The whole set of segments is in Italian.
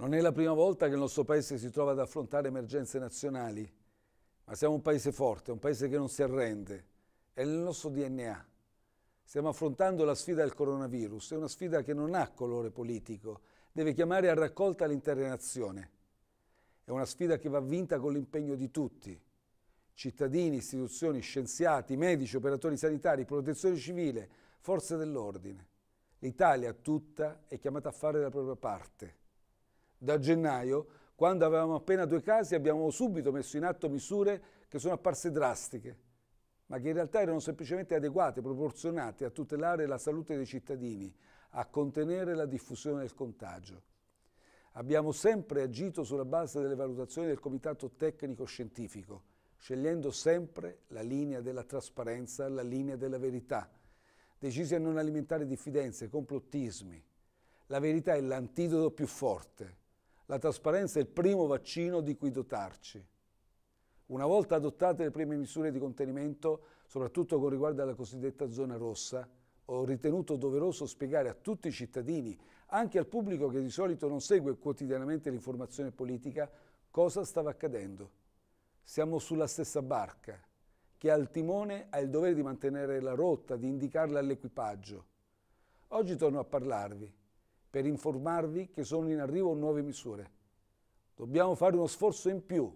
Non è la prima volta che il nostro Paese si trova ad affrontare emergenze nazionali, ma siamo un Paese forte, un Paese che non si arrende, è nel nostro DNA. Stiamo affrontando la sfida del coronavirus, è una sfida che non ha colore politico, deve chiamare a raccolta l'intera nazione. È una sfida che va vinta con l'impegno di tutti, cittadini, istituzioni, scienziati, medici, operatori sanitari, protezione civile, forze dell'ordine. L'Italia tutta è chiamata a fare la propria parte da gennaio, quando avevamo appena due casi, abbiamo subito messo in atto misure che sono apparse drastiche, ma che in realtà erano semplicemente adeguate, proporzionate a tutelare la salute dei cittadini, a contenere la diffusione del contagio. Abbiamo sempre agito sulla base delle valutazioni del Comitato Tecnico Scientifico, scegliendo sempre la linea della trasparenza, la linea della verità, decisi a non alimentare diffidenze, complottismi. La verità è l'antidoto più forte la trasparenza è il primo vaccino di cui dotarci. Una volta adottate le prime misure di contenimento, soprattutto con riguardo alla cosiddetta zona rossa, ho ritenuto doveroso spiegare a tutti i cittadini, anche al pubblico che di solito non segue quotidianamente l'informazione politica, cosa stava accadendo. Siamo sulla stessa barca. Chi ha il timone ha il dovere di mantenere la rotta, di indicarla all'equipaggio. Oggi torno a parlarvi per informarvi che sono in arrivo nuove misure. Dobbiamo fare uno sforzo in più,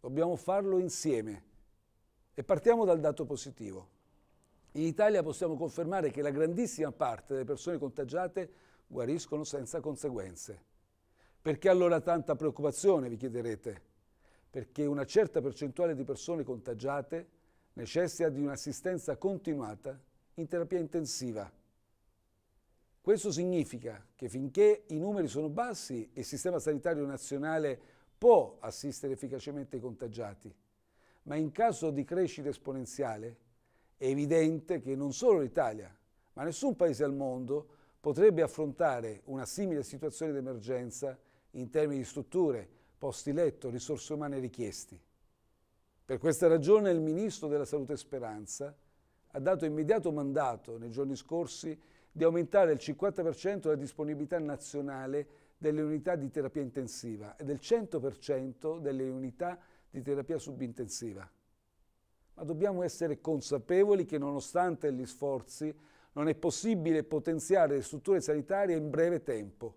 dobbiamo farlo insieme. E partiamo dal dato positivo. In Italia possiamo confermare che la grandissima parte delle persone contagiate guariscono senza conseguenze. Perché allora tanta preoccupazione, vi chiederete? Perché una certa percentuale di persone contagiate necessita di un'assistenza continuata in terapia intensiva questo significa che finché i numeri sono bassi, il sistema sanitario nazionale può assistere efficacemente i contagiati, ma in caso di crescita esponenziale è evidente che non solo l'Italia, ma nessun paese al mondo potrebbe affrontare una simile situazione di emergenza in termini di strutture, posti letto, risorse umane richiesti. Per questa ragione il Ministro della Salute Speranza ha dato immediato mandato nei giorni scorsi di aumentare il 50% la disponibilità nazionale delle unità di terapia intensiva e del 100% delle unità di terapia subintensiva. Ma dobbiamo essere consapevoli che nonostante gli sforzi non è possibile potenziare le strutture sanitarie in breve tempo.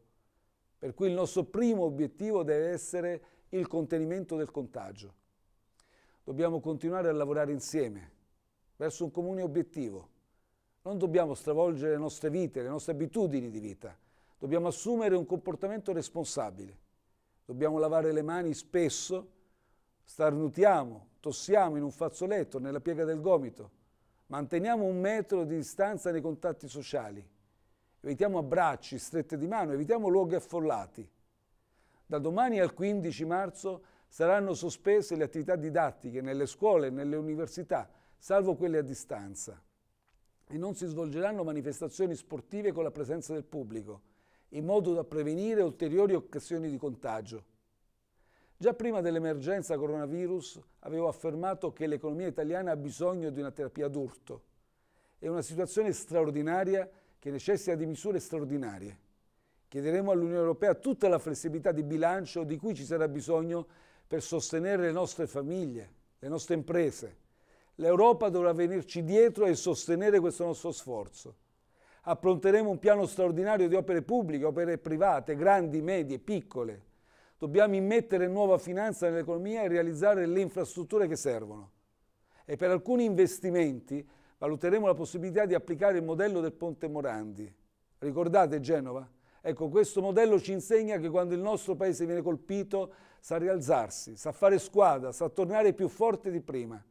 Per cui il nostro primo obiettivo deve essere il contenimento del contagio. Dobbiamo continuare a lavorare insieme verso un comune obiettivo, non dobbiamo stravolgere le nostre vite, le nostre abitudini di vita. Dobbiamo assumere un comportamento responsabile. Dobbiamo lavare le mani spesso, starnutiamo, tossiamo in un fazzoletto, nella piega del gomito. Manteniamo un metro di distanza nei contatti sociali. Evitiamo abbracci, strette di mano, evitiamo luoghi affollati. Da domani al 15 marzo saranno sospese le attività didattiche nelle scuole e nelle università, salvo quelle a distanza e non si svolgeranno manifestazioni sportive con la presenza del pubblico, in modo da prevenire ulteriori occasioni di contagio. Già prima dell'emergenza coronavirus avevo affermato che l'economia italiana ha bisogno di una terapia d'urto. È una situazione straordinaria che necessita di misure straordinarie. Chiederemo all'Unione Europea tutta la flessibilità di bilancio di cui ci sarà bisogno per sostenere le nostre famiglie, le nostre imprese, L'Europa dovrà venirci dietro e sostenere questo nostro sforzo. Appronteremo un piano straordinario di opere pubbliche, opere private, grandi, medie, piccole. Dobbiamo immettere nuova finanza nell'economia e realizzare le infrastrutture che servono. E per alcuni investimenti valuteremo la possibilità di applicare il modello del Ponte Morandi. Ricordate Genova? Ecco, questo modello ci insegna che quando il nostro paese viene colpito sa rialzarsi, sa fare squadra, sa tornare più forte di prima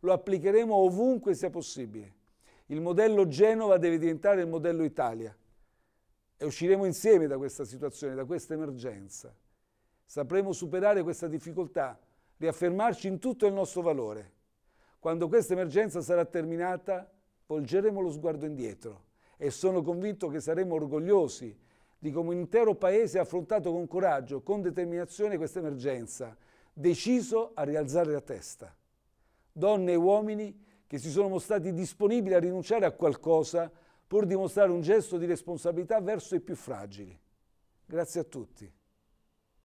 lo applicheremo ovunque sia possibile. Il modello Genova deve diventare il modello Italia e usciremo insieme da questa situazione, da questa emergenza. Sapremo superare questa difficoltà, riaffermarci in tutto il nostro valore. Quando questa emergenza sarà terminata, volgeremo lo sguardo indietro e sono convinto che saremo orgogliosi di come un intero Paese ha affrontato con coraggio, con determinazione questa emergenza, deciso a rialzare la testa donne e uomini che si sono mostrati disponibili a rinunciare a qualcosa pur di mostrare un gesto di responsabilità verso i più fragili. Grazie a tutti.